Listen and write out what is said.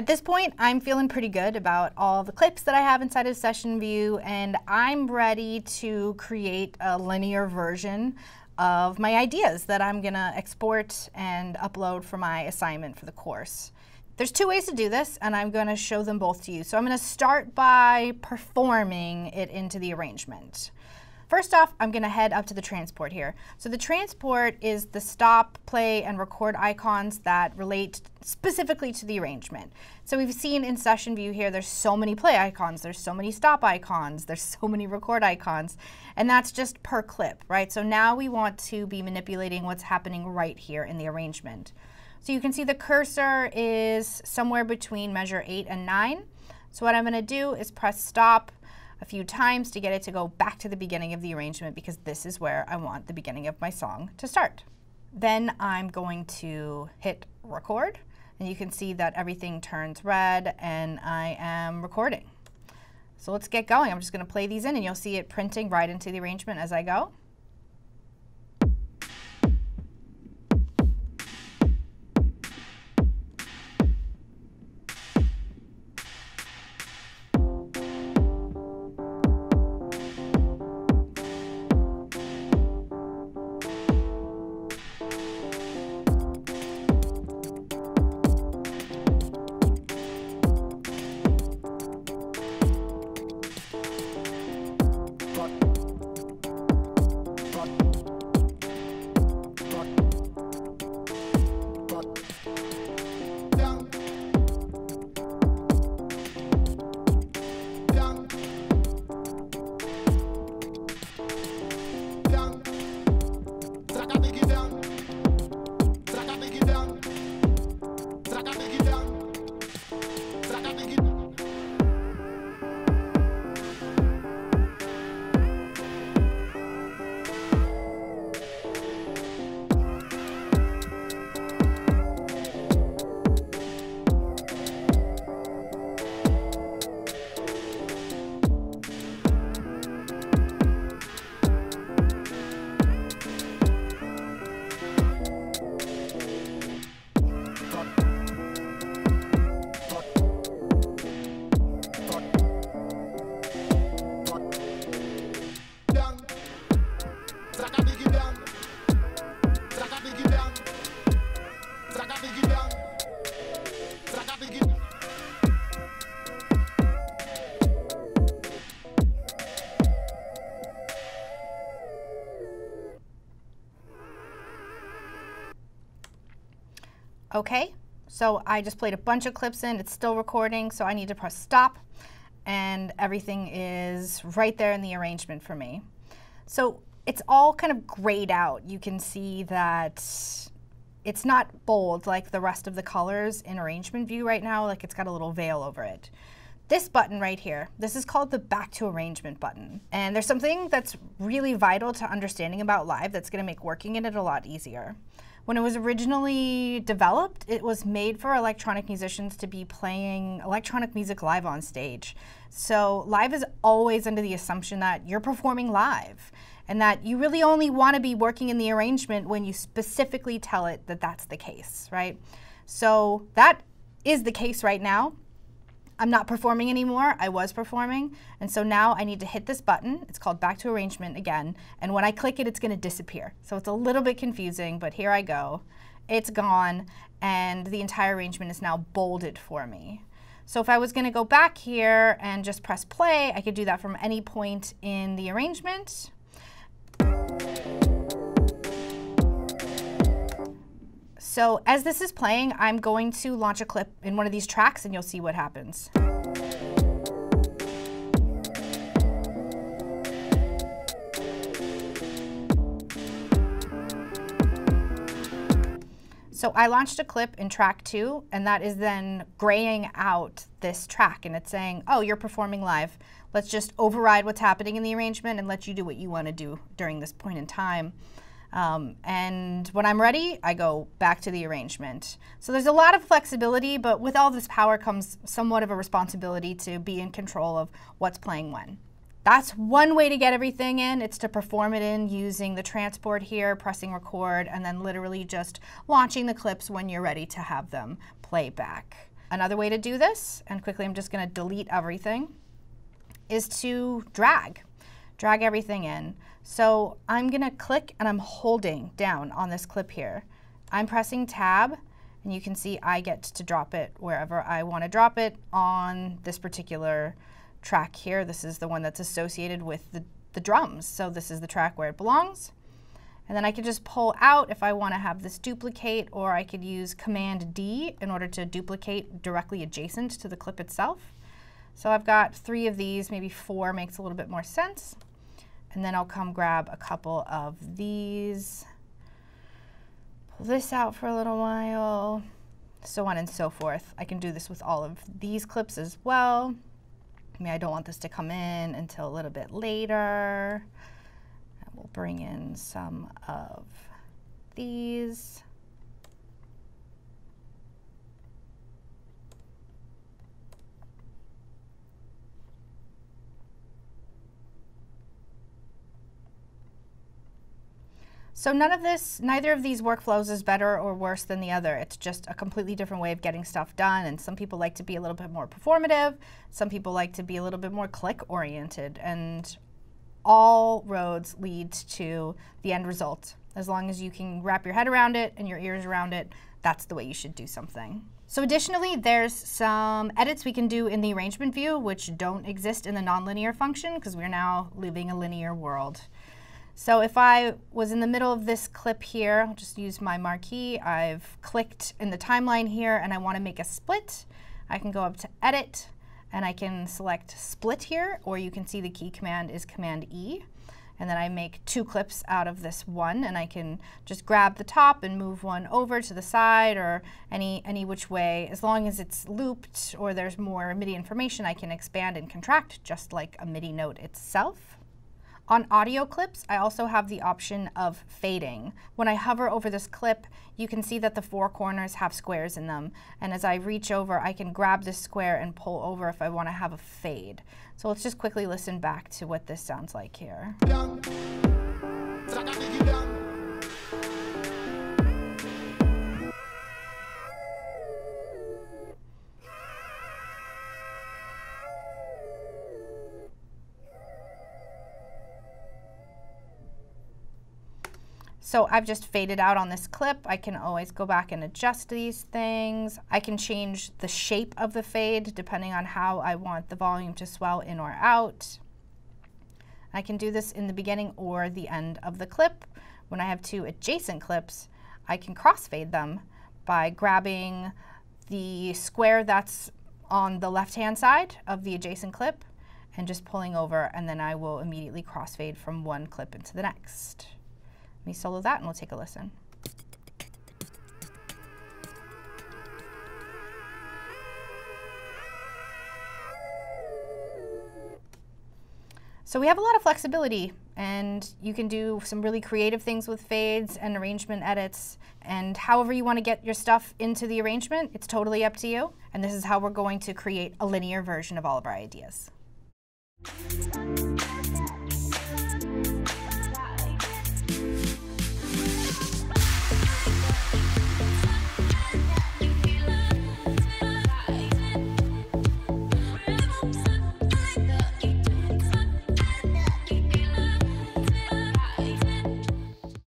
At this point, I'm feeling pretty good about all the clips that I have inside of Session View, and I'm ready to create a linear version of my ideas that I'm gonna export and upload for my assignment for the course. There's two ways to do this, and I'm gonna show them both to you. So I'm gonna start by performing it into the arrangement. First off, I'm gonna head up to the transport here. So the transport is the stop, play, and record icons that relate specifically to the arrangement. So we've seen in session view here, there's so many play icons, there's so many stop icons, there's so many record icons, and that's just per clip, right? So now we want to be manipulating what's happening right here in the arrangement. So you can see the cursor is somewhere between measure 8 and 9. So what I'm going to do is press stop a few times to get it to go back to the beginning of the arrangement because this is where I want the beginning of my song to start. Then I'm going to hit record and you can see that everything turns red and I am recording. So let's get going. I'm just going to play these in and you'll see it printing right into the arrangement as I go. Okay, so I just played a bunch of clips in, it's still recording, so I need to press stop, and everything is right there in the arrangement for me. So it's all kind of grayed out. You can see that it's not bold like the rest of the colors in arrangement view right now, like it's got a little veil over it. This button right here, this is called the back to arrangement button. And there's something that's really vital to understanding about live that's gonna make working in it a lot easier. When it was originally developed, it was made for electronic musicians to be playing electronic music live on stage. So live is always under the assumption that you're performing live and that you really only want to be working in the arrangement when you specifically tell it that that's the case, right? So that is the case right now. I'm not performing anymore. I was performing. And so now I need to hit this button. It's called back to arrangement again. And when I click it, it's going to disappear. So it's a little bit confusing, but here I go. It's gone. And the entire arrangement is now bolded for me. So if I was going to go back here and just press play, I could do that from any point in the arrangement. So as this is playing, I'm going to launch a clip in one of these tracks and you'll see what happens. So I launched a clip in track two, and that is then graying out this track, and it's saying, oh, you're performing live. Let's just override what's happening in the arrangement and let you do what you want to do during this point in time. Um, and when I'm ready, I go back to the arrangement. So there's a lot of flexibility, but with all this power comes somewhat of a responsibility to be in control of what's playing when. That's one way to get everything in. It's to perform it in using the transport here, pressing record, and then literally just launching the clips when you're ready to have them play back. Another way to do this, and quickly I'm just gonna delete everything, is to drag. Drag everything in. So I'm gonna click and I'm holding down on this clip here. I'm pressing tab and you can see I get to drop it wherever I wanna drop it on this particular track here. This is the one that's associated with the, the drums. So this is the track where it belongs. And then I could just pull out if I want to have this duplicate, or I could use Command D in order to duplicate directly adjacent to the clip itself. So I've got three of these, maybe four makes a little bit more sense. And then I'll come grab a couple of these, pull this out for a little while, so on and so forth. I can do this with all of these clips as well. I mean, I don't want this to come in until a little bit later. And we'll bring in some of these. So none of this, neither of these workflows is better or worse than the other. It's just a completely different way of getting stuff done. And some people like to be a little bit more performative. Some people like to be a little bit more click oriented. And all roads lead to the end result. As long as you can wrap your head around it and your ears around it, that's the way you should do something. So additionally, there's some edits we can do in the arrangement view, which don't exist in the nonlinear function because we're now living a linear world. So if I was in the middle of this clip here, I'll just use my marquee. I've clicked in the timeline here and I want to make a split. I can go up to Edit and I can select Split here, or you can see the key command is Command E. And then I make two clips out of this one, and I can just grab the top and move one over to the side or any, any which way. As long as it's looped or there's more MIDI information, I can expand and contract just like a MIDI note itself. On audio clips, I also have the option of fading. When I hover over this clip, you can see that the four corners have squares in them. And as I reach over, I can grab this square and pull over if I want to have a fade. So let's just quickly listen back to what this sounds like here. So I've just faded out on this clip. I can always go back and adjust these things. I can change the shape of the fade depending on how I want the volume to swell in or out. I can do this in the beginning or the end of the clip. When I have two adjacent clips, I can crossfade them by grabbing the square that's on the left-hand side of the adjacent clip and just pulling over, and then I will immediately crossfade from one clip into the next. Let me solo that and we'll take a listen. So we have a lot of flexibility and you can do some really creative things with fades and arrangement edits and however you want to get your stuff into the arrangement, it's totally up to you. And this is how we're going to create a linear version of all of our ideas.